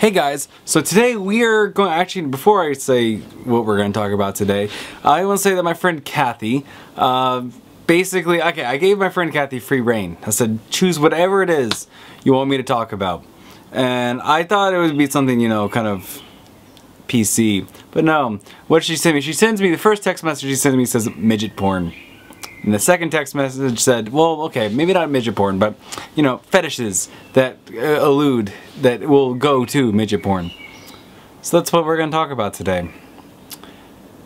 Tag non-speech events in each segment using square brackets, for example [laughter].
Hey guys, so today we are going, actually before I say what we're going to talk about today, I want to say that my friend Kathy, uh, basically, okay, I gave my friend Kathy free reign. I said, choose whatever it is you want me to talk about. And I thought it would be something, you know, kind of PC. But no, what she sent me, she sends me, the first text message she sends me says midget porn. And the second text message said, well, okay, maybe not midget porn, but, you know, fetishes that uh, allude, that will go to midget porn. So that's what we're going to talk about today.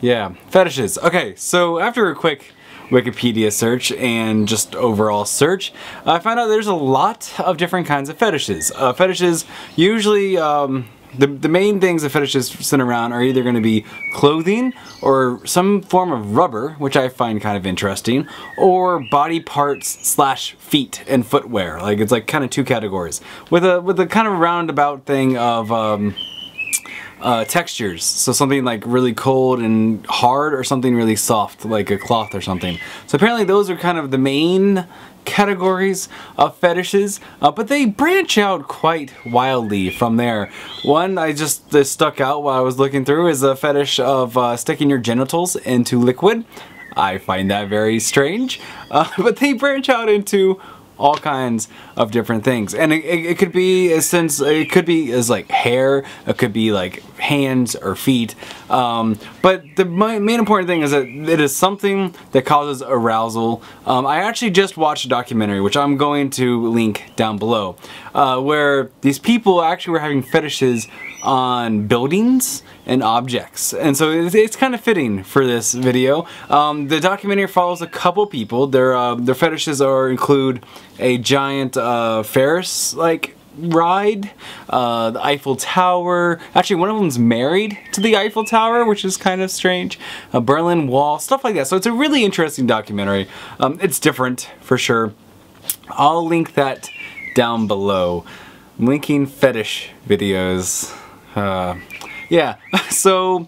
Yeah, fetishes. Okay, so after a quick Wikipedia search and just overall search, I found out there's a lot of different kinds of fetishes. Uh, fetishes usually um, the, the main things that fetishes center around are either going to be clothing or some form of rubber, which I find kind of interesting, or body parts slash feet and footwear. Like it's like kind of two categories with a with a kind of roundabout thing of. Um, uh, textures. So something like really cold and hard or something really soft like a cloth or something. So apparently those are kind of the main categories of fetishes, uh, but they branch out quite wildly from there. One I just uh, stuck out while I was looking through is a fetish of uh, sticking your genitals into liquid. I find that very strange, uh, [laughs] but they branch out into all kinds of different things and it, it, it, could be since it could be as like hair it could be like hands or feet um, but the main important thing is that it is something that causes arousal um, I actually just watched a documentary which I'm going to link down below uh, where these people actually were having fetishes on buildings and objects. And so it's, it's kind of fitting for this video. Um, the documentary follows a couple people. Their, uh, their fetishes are include a giant uh, Ferris like ride, uh, the Eiffel Tower. Actually, one of them's married to the Eiffel Tower, which is kind of strange. A Berlin Wall, stuff like that. So it's a really interesting documentary. Um, it's different for sure. I'll link that down below. Linking fetish videos. Uh, yeah, [laughs] so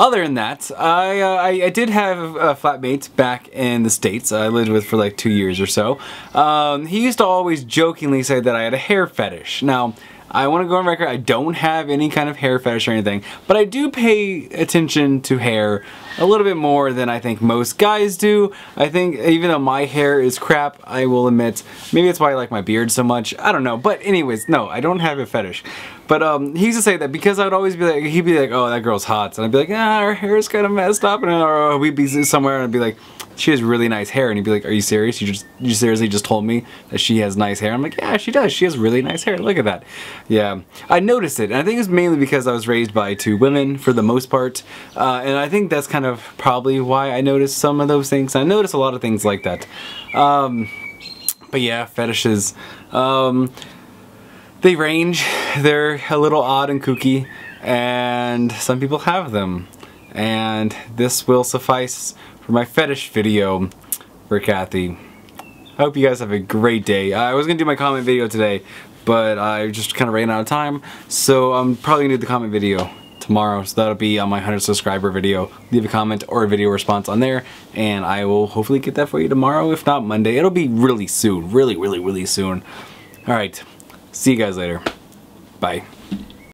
other than that, I, uh, I, I, did have a flatmate back in the States I lived with for like two years or so. Um, he used to always jokingly say that I had a hair fetish. Now, I want to go on record, I don't have any kind of hair fetish or anything, but I do pay attention to hair a little bit more than I think most guys do. I think even though my hair is crap, I will admit, maybe that's why I like my beard so much, I don't know. But anyways, no, I don't have a fetish. But um, he used to say that because I would always be like, he'd be like, oh, that girl's hot. And I'd be like, ah, her hair is kind of messed up. And or we'd be somewhere and I'd be like, she has really nice hair. And he'd be like, are you serious? You just, you seriously just told me that she has nice hair? I'm like, yeah, she does. She has really nice hair. Look at that. Yeah. I noticed it. And I think it's mainly because I was raised by two women for the most part. Uh, and I think that's kind of probably why I noticed some of those things. I noticed a lot of things like that. Um, but yeah, fetishes. Um, they range. They're a little odd and kooky. And some people have them. And this will suffice for my fetish video for Kathy. I hope you guys have a great day. I was going to do my comment video today, but I just kind of ran out of time, so I'm probably going to do the comment video tomorrow, so that'll be on my 100 subscriber video. Leave a comment or a video response on there, and I will hopefully get that for you tomorrow, if not Monday. It'll be really soon, really, really, really soon. Alright, see you guys later. Bye.